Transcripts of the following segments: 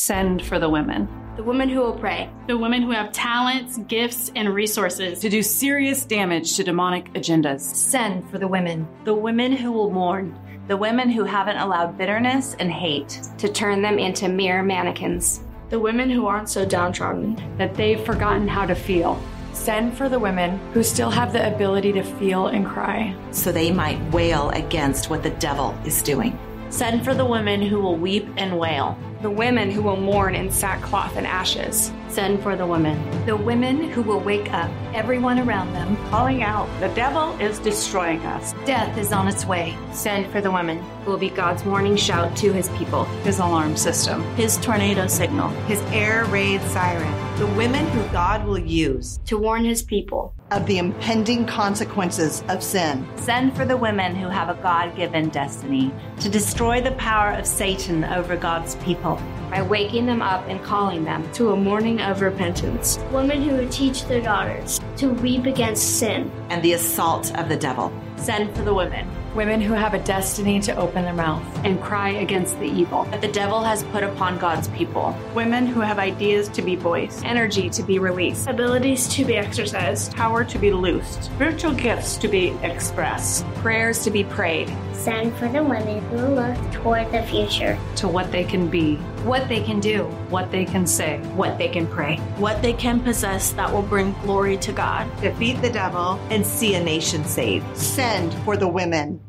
Send for the women. The women who will pray. The women who have talents, gifts, and resources to do serious damage to demonic agendas. Send for the women. The women who will mourn. The women who haven't allowed bitterness and hate to turn them into mere mannequins. The women who aren't so downtrodden that they've forgotten how to feel. Send for the women who still have the ability to feel and cry. So they might wail against what the devil is doing. Send for the women who will weep and wail the women who will mourn in sackcloth and ashes. Send for the women. The women who will wake up everyone around them, calling out, The devil is destroying us. Death is on its way. Send for the women who will be God's warning shout to his people, his alarm system, his tornado signal, his air raid siren. The women who God will use to warn his people of the impending consequences of sin. Send for the women who have a God given destiny to destroy the power of Satan over God's people by waking them up and calling them to a mourning of repentance. Women who would teach their daughters to weep against sin and the assault of the devil. Send for the women women who have a destiny to open their mouth and cry against the evil that the devil has put upon God's people. Women who have ideas to be voiced, energy to be released, abilities to be exercised, power to be loosed, spiritual gifts to be expressed, prayers to be prayed. Send for the women who look toward the future, to what they can be, what they can do, what they can say, what they can pray, what they can possess that will bring glory to God, defeat the devil, and see a nation saved. Send for the women.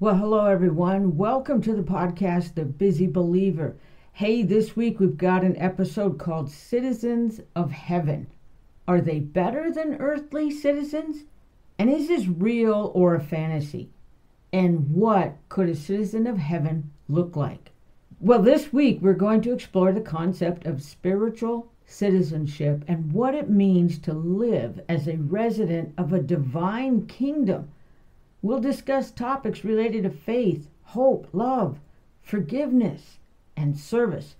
Well, hello, everyone. Welcome to the podcast, The Busy Believer. Hey, this week we've got an episode called Citizens of Heaven. Are they better than earthly citizens? And is this real or a fantasy? And what could a citizen of heaven look like? Well, this week we're going to explore the concept of spiritual citizenship and what it means to live as a resident of a divine kingdom We'll discuss topics related to faith, hope, love, forgiveness, and service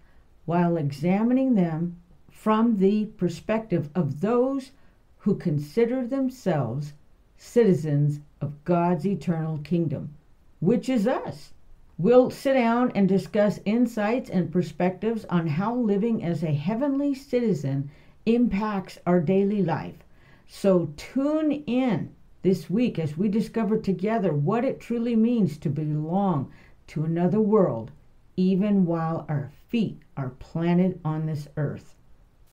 while examining them from the perspective of those who consider themselves citizens of God's eternal kingdom, which is us. We'll sit down and discuss insights and perspectives on how living as a heavenly citizen impacts our daily life. So tune in this week as we discover together what it truly means to belong to another world, even while our feet are planted on this earth.